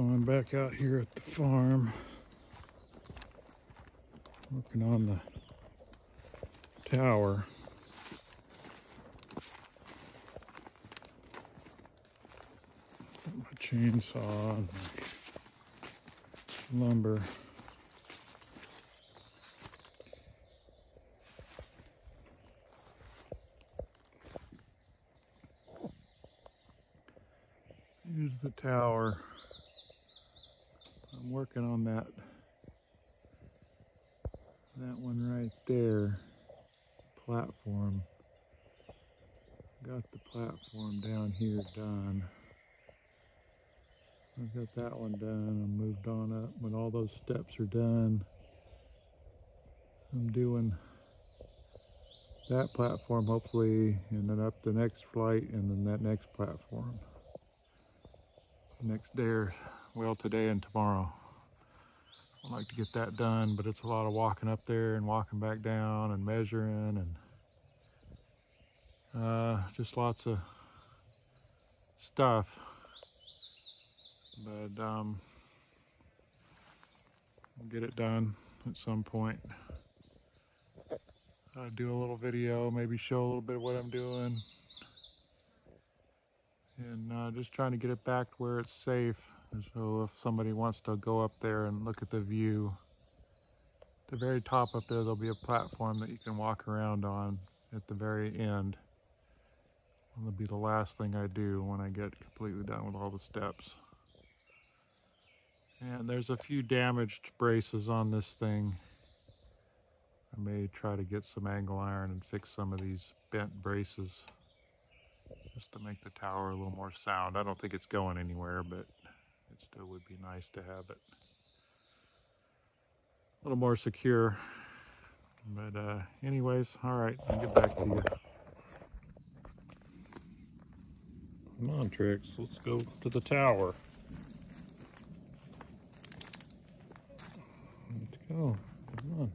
So I'm back out here at the farm working on the tower. Got my chainsaw and my lumber. Here's the tower. I'm working on that that one right there platform. Got the platform down here done. I've got that one done. I moved on up when all those steps are done. I'm doing that platform hopefully and then up the next flight and then that next platform. Next or well today and tomorrow. I'd like to get that done but it's a lot of walking up there and walking back down and measuring and uh, just lots of stuff. But um, I'll get it done at some point. Uh, do a little video maybe show a little bit of what I'm doing. And uh, just trying to get it back to where it's safe. So if somebody wants to go up there and look at the view, at the very top up there, there'll be a platform that you can walk around on at the very end. That'll be the last thing I do when I get completely done with all the steps. And there's a few damaged braces on this thing. I may try to get some angle iron and fix some of these bent braces just to make the tower a little more sound. I don't think it's going anywhere, but it still would be nice to have it a little more secure. But uh, anyways, all right, I'll get back to you. Come on, Trix, let's go to the tower. Let's go, come on.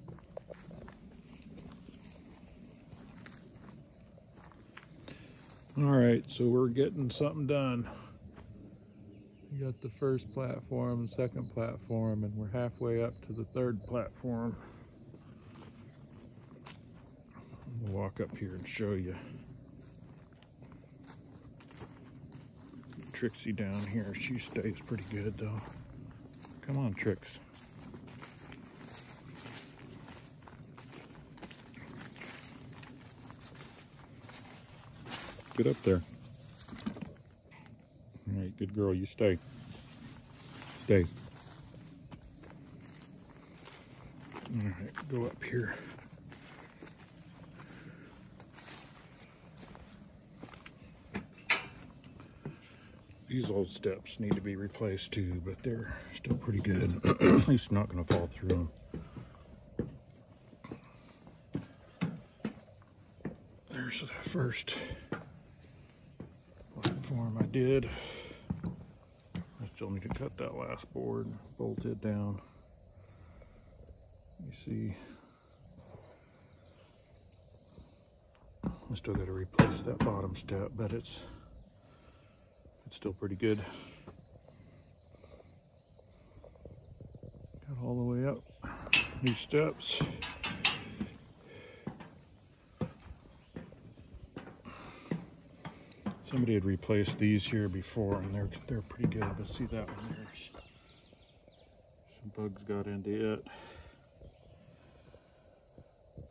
All right, so we're getting something done. We got the first platform second platform, and we're halfway up to the third platform. I'll walk up here and show you. Trixie down here, she stays pretty good though. Come on, Trix. Get up there. Girl, you stay. Stay. All right, go up here. These old steps need to be replaced too, but they're still pretty good. At least not going to fall through them. There's the first platform I did. Still need to cut that last board, bolt it down. You see, I still got to replace that bottom step, but it's it's still pretty good. Got all the way up, new steps. Somebody had replaced these here before and they're they're pretty good, but see that one there's some bugs got into it.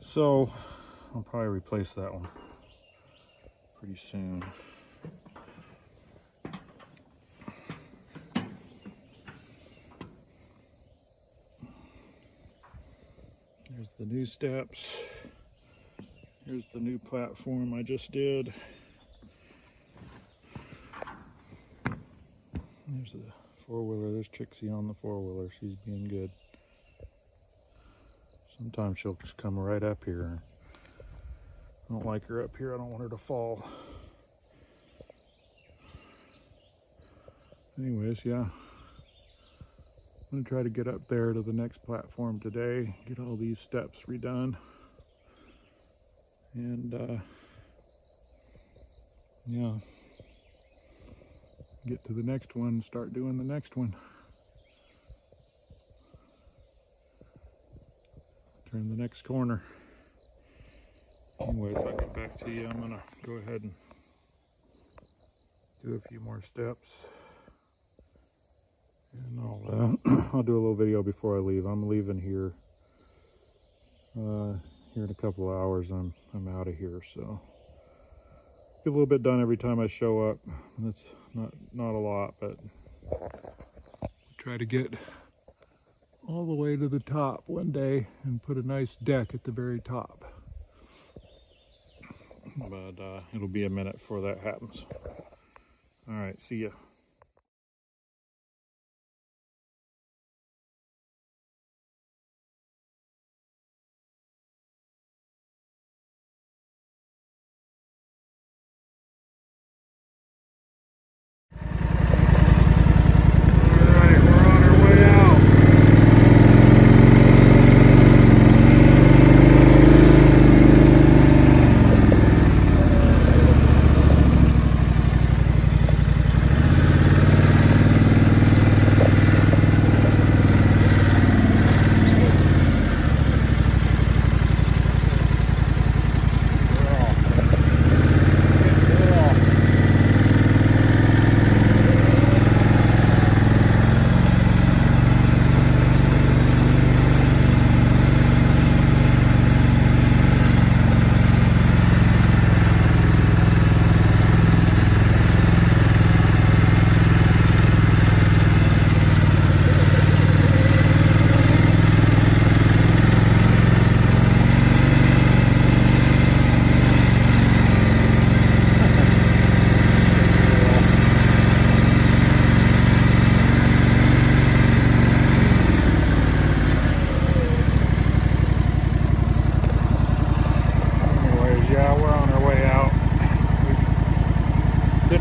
So I'll probably replace that one pretty soon. Here's the new steps. Here's the new platform I just did. There's the four-wheeler. There's Trixie on the four-wheeler. She's being good. Sometimes she'll just come right up here. I don't like her up here. I don't want her to fall. Anyways, yeah. I'm going to try to get up there to the next platform today. Get all these steps redone. And, uh, yeah get to the next one, start doing the next one. Turn the next corner. Anyway, if I get back to you, I'm gonna go ahead and do a few more steps. And I'll, I'll do a little video before I leave. I'm leaving here. Uh, here in a couple of hours, I'm, I'm out of here, so get a little bit done every time I show up. That's not, not a lot, but try to get all the way to the top one day and put a nice deck at the very top. But uh, it'll be a minute before that happens. All right, see ya.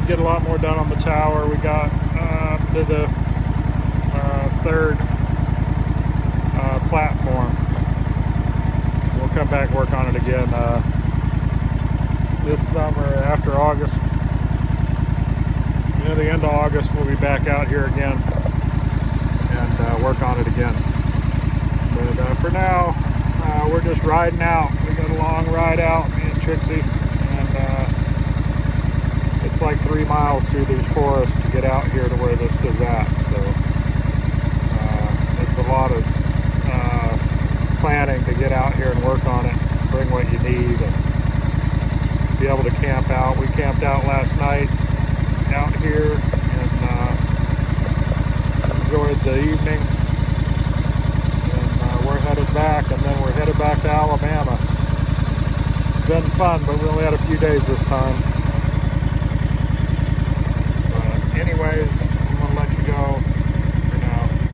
get a lot more done on the tower. We got uh, to the uh, third uh, platform. We'll come back work on it again uh, this summer after August. Know, the end of August, we'll be back out here again and uh, work on it again. But uh, for now, we're just riding out. We got a long ride out, me and Trixie like three miles through these forests to get out here to where this is at. So uh, it's a lot of uh, planning to get out here and work on it, bring what you need, and be able to camp out. We camped out last night out here and uh, enjoyed the evening. And uh, we're headed back, and then we're headed back to Alabama. It's been fun, but we only had a few days this time anyways.